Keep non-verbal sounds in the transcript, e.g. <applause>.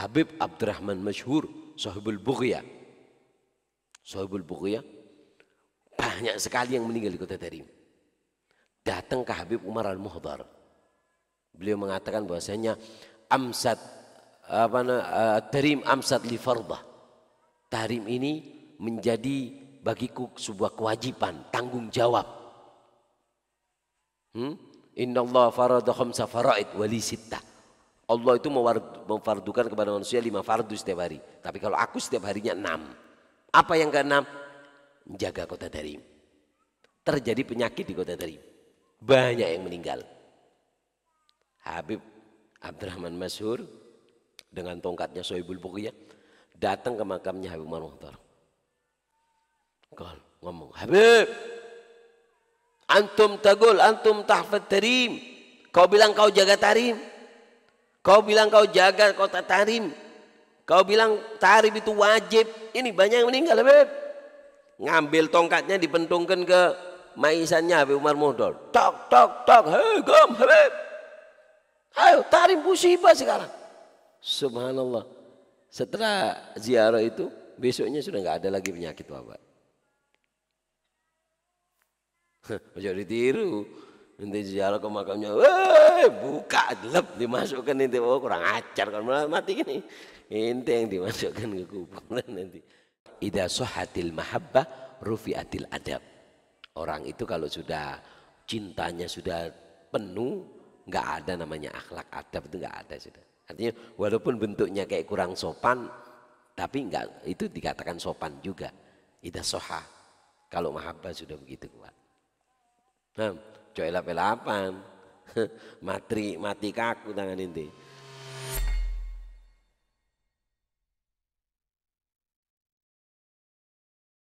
Habib Abdurrahman Masyhur Sahibul Bughya. Sahibul Bughya banyak sekali yang meninggal di kota Tarim. Datang ke Habib Umar Al-Muhdar. Beliau mengatakan bahwasanya amsat apa uh, Tarim amsat li fardah. Tarim ini menjadi bagiku sebuah kewajiban, tanggung jawab. Hmm? Inna Allah farada khamsa faraid wali sittah. Allah itu memfardukan kepada manusia lima fardu setiap hari. Tapi kalau aku setiap harinya enam. Apa yang keenam? Menjaga kota Tarim. Terjadi penyakit di kota Tarim. Banyak yang meninggal. Habib Abdurrahman Masyur dengan tongkatnya Sohibul Bukhiyah datang ke makamnya Habib Umar Muhtar. ngomong, Habib, antum tagul, antum tahfad tarim. Kau bilang kau jaga tarim. Kau bilang kau jaga kota Tarim. Kau bilang Tarim itu wajib. Ini banyak yang meninggal, Habib. Ngambil tongkatnya dipentungkan ke maisannya Habib Umar Muhdol. Tok, tok, tok. Hei, gom, Habib. Ayo, Tarim musibah sekarang. Subhanallah. Setelah ziarah itu, besoknya sudah nggak ada lagi penyakit wabak. Jangan ditiru. Nanti ziarah ke makamnya, weh buka lep dimasukkan nanti oh kurang ajar kan malah mati gini. Ente yang dimasukkan ke kuburan <laughs> nanti. Ida sohatil mahabbah rufiatil adab. Orang itu kalau sudah cintanya sudah penuh, nggak ada namanya akhlak adab itu nggak ada sudah. Artinya walaupun bentuknya kayak kurang sopan, tapi nggak itu dikatakan sopan juga. Ida soha. Kalau mahabbah sudah begitu kuat. Nah, coy lapan <laughs> Matri mati kaku tangan ini.